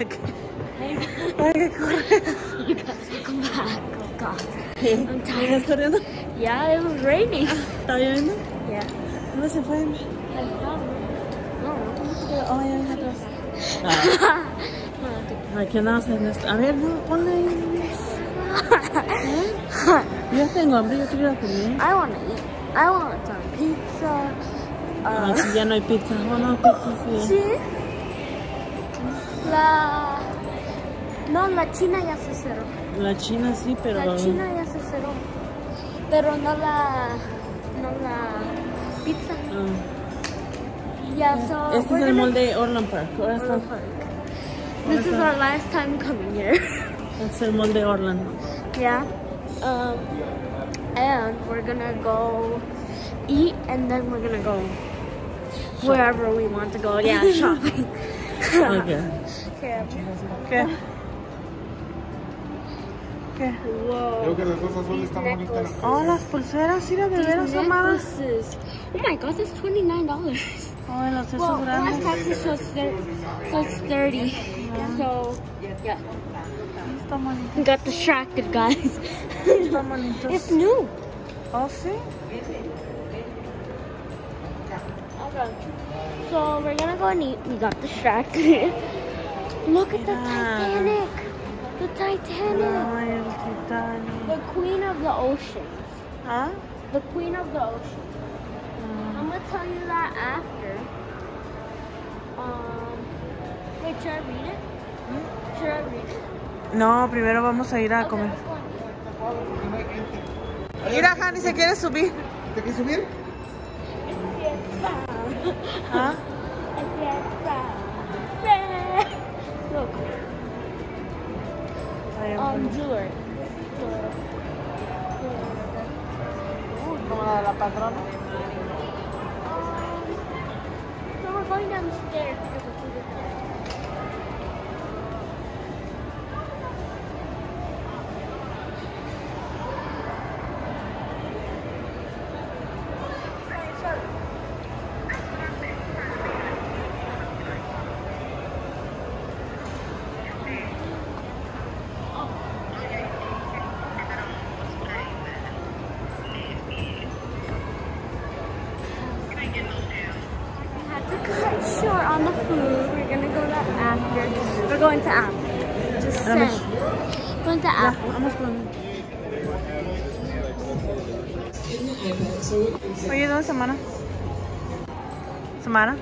Ay, que corre. Come back. Oh God. ¿Qué? I'm tired. ¿Estás corriendo? Yeah, it was raining. ¿Está lloviendo? Yeah. ¿Dónde se fue? No. Oh, ya viene atrás. Ah, Aquí andamos en esto. A ver, no, ponle ahí. ¿Eh? Yo tengo hambre, yo quiero ir a comer. I want to eat. I want some pizza. Ah, Uh, sí, ya no hay pizza. Oh, no, pizza sí. La. No, la China ya se cerró. La china sí, pero... La China ya se cerró. Pero no la. No la pizza. Ah. Yeah, so. Este es el mall de Orland Park. Ahora está... Orland Park. This is our last time coming here. Es el mall de Orland. yeah. Um, and we're gonna go eat and then we're gonna go wherever we want to go. Yeah, shopping. Okay. Okay. ¿Qué? ¿Qué? Whoa. Creo que las dos azules están bonitas. necklaces. Oh, las pulseras, sí, de veras, Amada. necklaces. Oh my god, that's twenty nine dollars. Oh, los esos Well, last grandes. taxes so it's, thir- so it's thirty. So yeah, Están bonitos. got distracted, guys. Están bonitos. it's new. Oh, sí. Okay. So we're gonna go and eat. We got distracted. Look at the. Titanic. The Titanic. The queen of the oceans. ¿Ah? The queen of the ocean. I'm gonna tell you that after. Um, wait, should I read it? Should I read it? No, primero vamos a ir a Okay, comer. Mira, Hani se quiere subir. ¿Te quieres subir? ¿Ah? Look, Ay, um, jewelry. como la de la patrona. So we're going downstairs I had to cut short on the food. We're gonna go to after. We're going to after. Just saying. Going to after. vamos con... Oye, ¿dónde Samara? ¿Samara?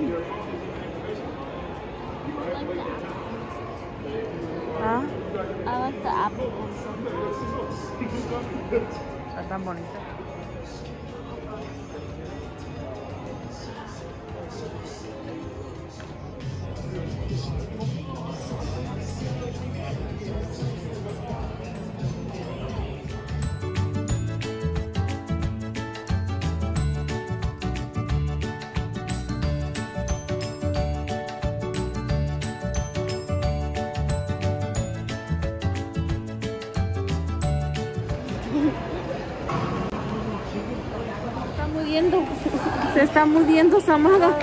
¿Ah? Está tan bonita. Se está mudiendo Samara.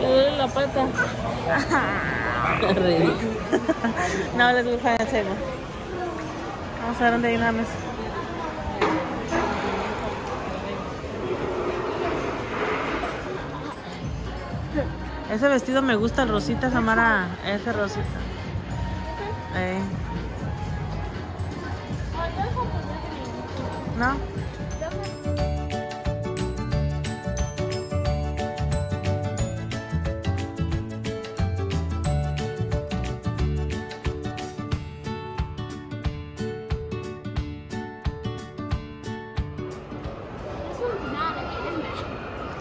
Le duele la pata. no, let's go find a table. Vamos a ver dónde hay una mesa. Ese vestido me gusta, el rosita, Samara. Ese rosita. Ey. ¿No?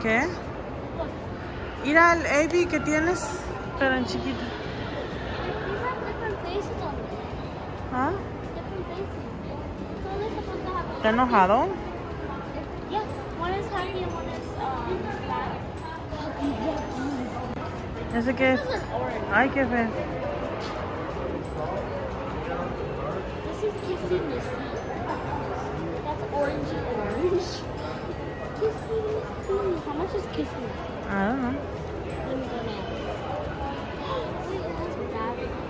¿Qué? Mira el AB que tienes, pero en chiquito. ¿Ah? ¿Está enojado? Yeah, one is happy and one is sad. ¿Ese qué es? This is orange. Ay, qué feo. Just kiss me. I don't know.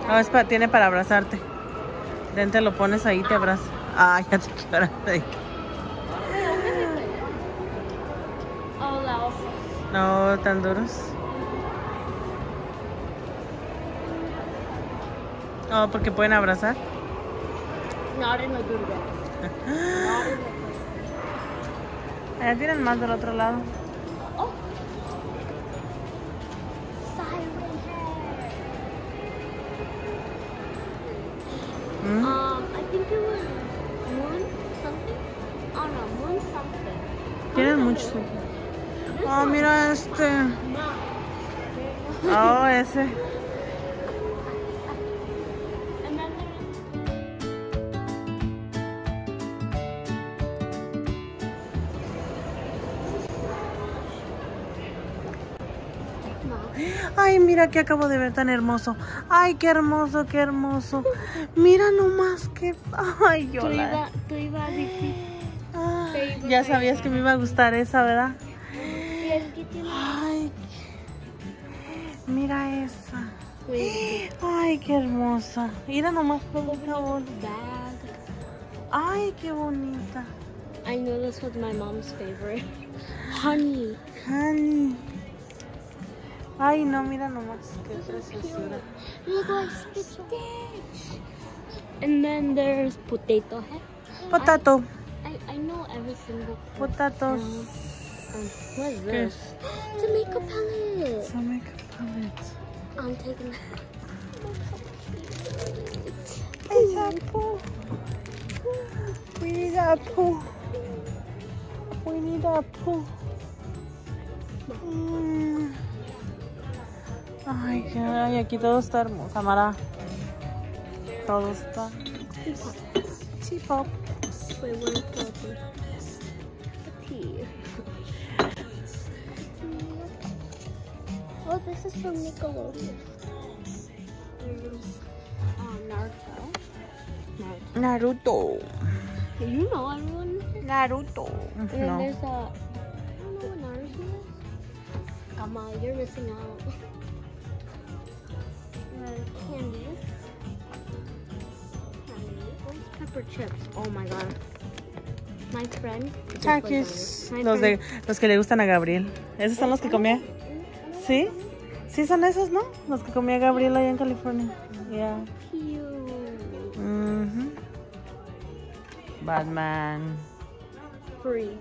No, es pa- tiene para abrazarte. Dente lo pones ahí y te abraza. Ah, ya te quedaste ahí. Oh. No, tan duros. Oh, porque pueden abrazar. Not in a good way. Not in a good Allá tienen más del otro lado. Tienen muchos. Oh, mira este. Oh, ese. Ay, mira que acabo de ver tan hermoso. Ay, qué hermoso, qué hermoso. Mira nomás que. Ay, yo iba a decir Ya sabías que me iba a gustar esa, ¿verdad? Ay, mira esa. Ay, qué hermosa. Mira nomás favor. bag. Ay, qué bonita. I know this was my mom's favorite. Honey. Honey. Ay, no, mira nomás. Qué preciosura. Look like Stitch. And then there's potato head. Potato. I, I know every single Potatoes. Um, what is this? It's a makeup palette. Some makeup palette. I'm taking that. It's apple. We need apple. We need apple. Mm. Ay, ay, aquí todo está hermoso, Mara. Todo está. Sí, pop. Oh, this is from Nickelodeon. There's um, Naruto. Naruto. Naruto. You know everyone. Naruto. And No. there's a. I don't know what Naruto is. Kama, you're missing out. Uh, candies. Pepper chips. Oh my god. My friend. Takis. Los, de, los que le gustan a Gabriel. ¿Esos son los que comía? ¿Sí? Sí son esos, ¿no? Los que comía Gabriel allá en California. Yeah. Mhm. Batman. Free.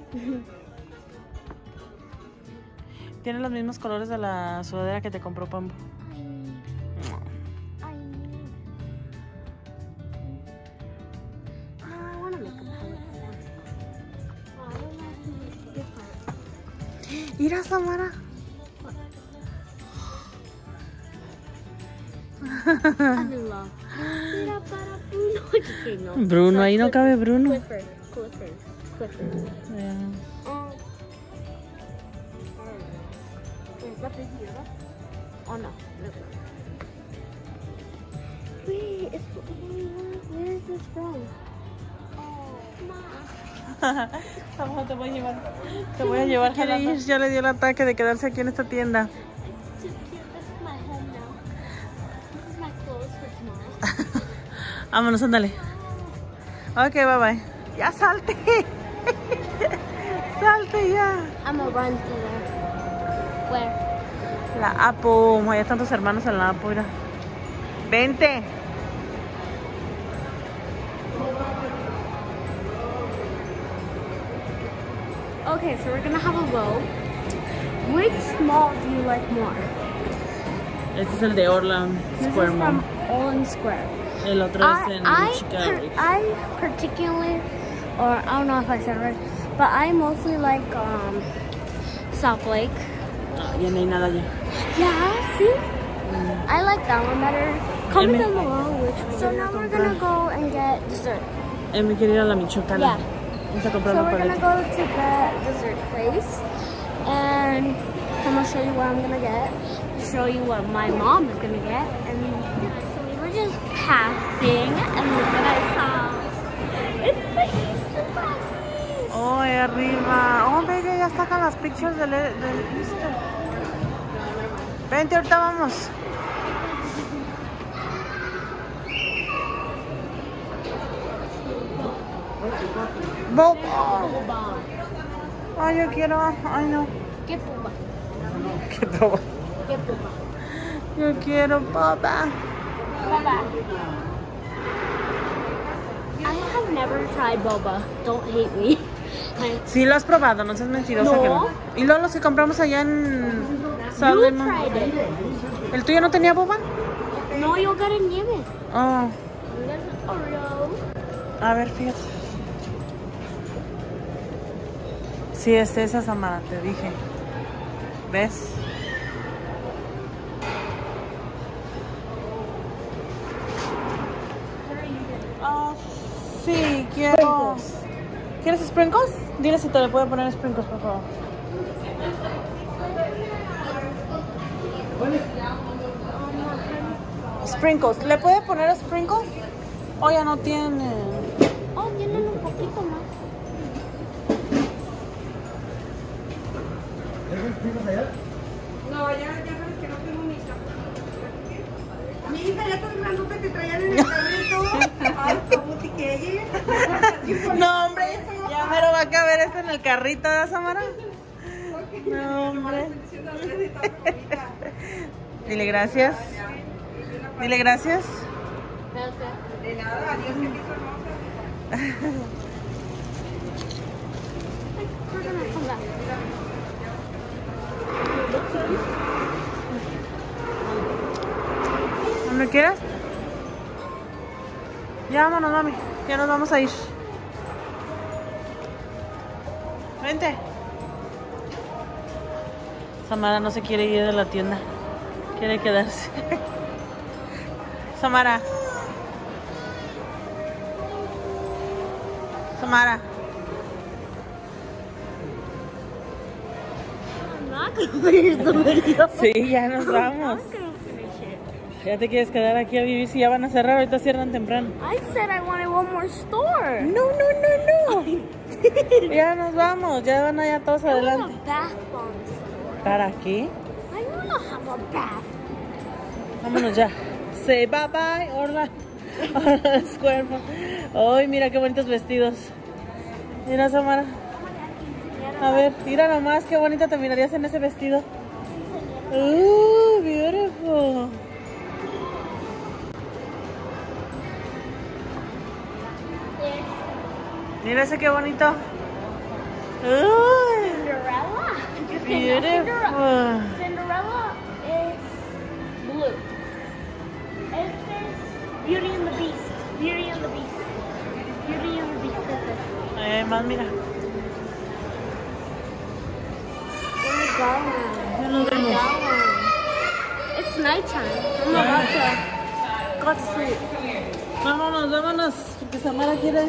Tiene los mismos colores de la sudadera que te compró Pambo. Mira, Samara. Mira para Bruno. No. Bruno, ahí no cabe Bruno. Clifford. Clifford. Clifford. Yeah. Oh. Is that? Oh no. no. Wait, it's where is this from? Oh, ma. Vamos, te voy a llevar. Te voy a llevar. Quiere ir, ya le dio el ataque de quedarse aquí en esta tienda. Vámonos, ándale. Ok, bye bye. Ya salte. salte ya. I'm gonna run to. Where? La. Allá están tus hermanos en la Apo, mira. Vente. Okay, so we're gonna have a vote. Which mall do you like more? Este es el de Orland This Square is Mall. from Olin Square. El otro es I, en I, Chicago. per- I particularly, or I don't know if I said it right, but I mostly like um, South Lake. Ah, ya no hay nada allá. Yeah, see? I like that one better. Comment down below which one. So now we're gonna go and get dessert. Me quiere ir a la Michoacana. Yeah. Vamos a comprar So we're gonna go to the dessert place, and I'm gonna show you what I'm gonna get, show you what my mom is gonna get, and yeah, so we were just passing, and look what I saw. It's the Easter bunny. Oh, ahí arriba. Oh, ve, ya sacan las pictures del, del Easter. Vente, ahorita vamos. Boba. Ay, yo quiero. Ay, no. ¿Qué boba. ¿Qué pupa? Yo quiero boba. Boba. I have never tried boba. Don't hate me. I- Sí, lo has probado, no seas mentirosa. No. que no. Y luego los que compramos allá en Salem. ¿El tuyo no tenía boba? No, you gotta name it. Oh, a ver, fíjate. Sí, es esa, Samara, te dije. ¿Ves? Ah, sí, quiero. ¿Quieres sprinkles? Dile si te le puedo poner sprinkles, por favor. Sprinkles. ¿Le puede poner sprinkles? O ya no tiene. Oh, tienen un poquito más. Mi hija ya tan grandote que traían en el carrito. Ay, como que No, hombre, ya me lo va a caber esto en el carrito de Samara. No, hombre. Dile gracias. Dile gracias. De nada, Dios te hizo hermosa. We're gonna come back. ¿Dónde quieras? Ya vámonos, mami. Ya nos vamos a ir. Vente. Samara no se quiere ir de la tienda. Quiere quedarse. Samara. Samara. Sí, ya nos vamos. Ya te quieres quedar aquí a vivir si ya van a cerrar. Ahorita cierran temprano. I said I wanted one more store. No, no, no, no. Ya nos vamos. Ya van allá todos I want adelante. a bath. ¿Para qué? I wanna have a bath. Vámonos ya. Say bye bye, Orla. Orla. Ay, mira qué bonitos vestidos. Mira, Samara. A ver, mira nomás qué bonita te mirarías en ese vestido. Uh, beautiful. Mira ese qué bonito. Uy, Cinderella. Just not Cinderella. beautiful. Cinderella is blue. Este es Beauty and the Beast. Beauty and the Beast. Beauty and the Beast. Eh, más mira. It's nighttime. I'm about to go to sleep. Vámonos, vámonos, porque Samara quiere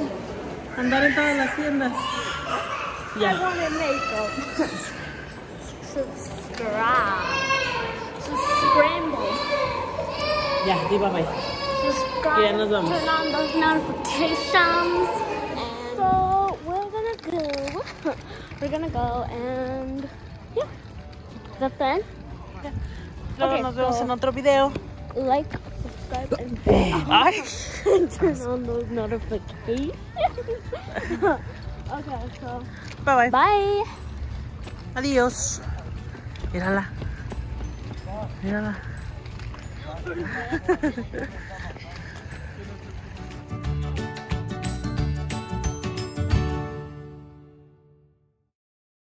andar en todas las tiendas. I want to makeup. Subscribe. Subscribe. Ya, di bye bye. Subscribe. Ya nos vamos. Turn on those notifications. And so we're gonna go. We're gonna go and yeah. That's it. Luego Ok, nos vemos so- en otro video. Like, subscribe, and Ay. turn on those notifications. okay, so Bye bye. bye. Adiós. Mírala. Mírala.